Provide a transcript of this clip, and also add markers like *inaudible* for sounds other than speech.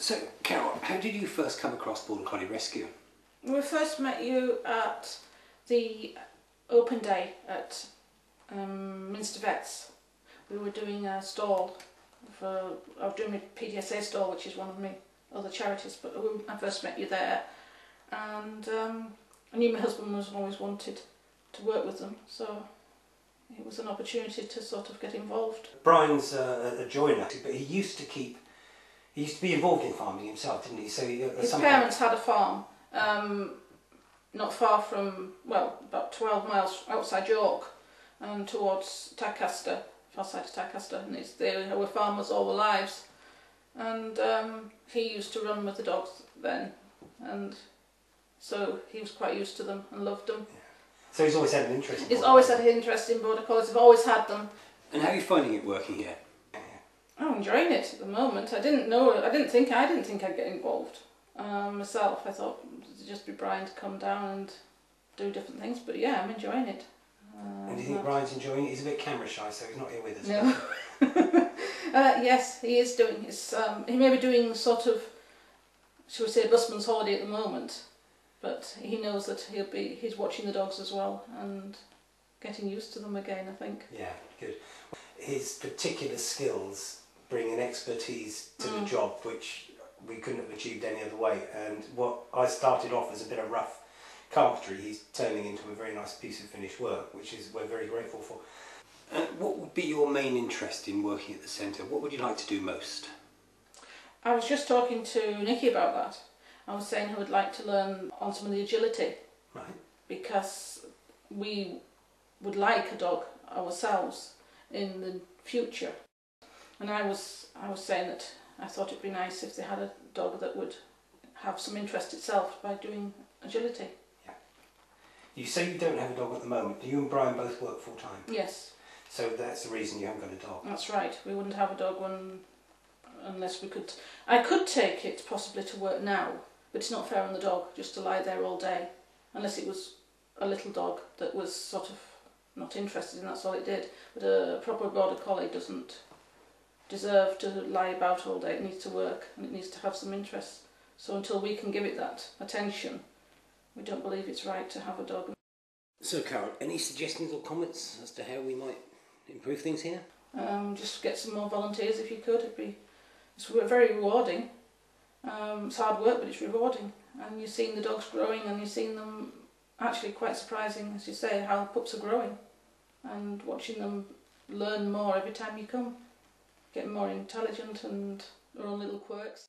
So, Carol, how did you first come across Border Collie Rescue? We first met you at the open day at um, Minster Vets. We were doing a stall for, I was doing a PDSA stall, which is one of my other charities, but we- I first met you there. And um, I knew my husband was always wanted to work with them, so it was an opportunity to sort of get involved. Brian's uh, a joiner, but he used to keep, he used to be involved in farming himself, didn't he? So he- at His some parents had a farm um, not far from, well, about 12 miles outside York and towards Tadcaster, far side of Tadcaster. And it's, they were farmers all their lives. And um, he used to run with the dogs then. And so he was quite used to them and loved them. point, so he's always had an interest. in He's border always collies. had an interest in border collies. I've always had them. And how are you finding it working here? I'm enjoying it at the moment. I didn't know. I didn't think. I didn't think I'd get involved um, myself. I thought it'd just be Brian to come down and do different things. But yeah, I'm enjoying it. Um, And do you think Brian's enjoying it? He's a bit camera shy, so he's not here with us. No. *laughs* uh, yes, he is doing. His, um, he may be doing sort of, shall we say, busman's holiday at the moment, but he knows that he'll be. He's watching the dogs as well and getting used to them again. I think. Yeah, good. His particular skills bring an expertise to the Mm. job which we couldn't have achieved any other way. And what I started off as a bit of rough carpentry, he's turning into a very nice piece of finished work, which is we're very grateful for. Uh, what would be your main interest in working at the centre? What would you like to do most? I was just talking to Nikki about that. I was saying I would like to learn on some of the agility Right. because we would like a dog ourselves in the future. And I was I was saying that I thought it'd be nice if they had a dog that would have some interest itself by doing agility. Yeah. You say you don't have a dog at the moment. Do you and Brian both work full time? Yes, So that's the reason you haven't got a dog. that's right. We wouldn't have a dog when unless we could. I could take it possibly to work now, but it's not fair on the dog just to lie there all day, unless it was a little dog that was sort of not interested and that's all it did. But a proper border collie doesn't deserve to lie about all day. It needs to work and it needs to have some interest. So until we can give it that attention, we don't believe it's right to have a dog. So, Carol, any suggestions or comments as to how we might improve things here? Um, just get some more volunteers if you could. It'd be it's very rewarding. Um, it's hard work, but it's rewarding. And you're seeing the dogs growing, and you're seeing them actually quite surprising, as you say, how pups are growing, and watching them learn more every time you come, getting more intelligent and their own little quirks.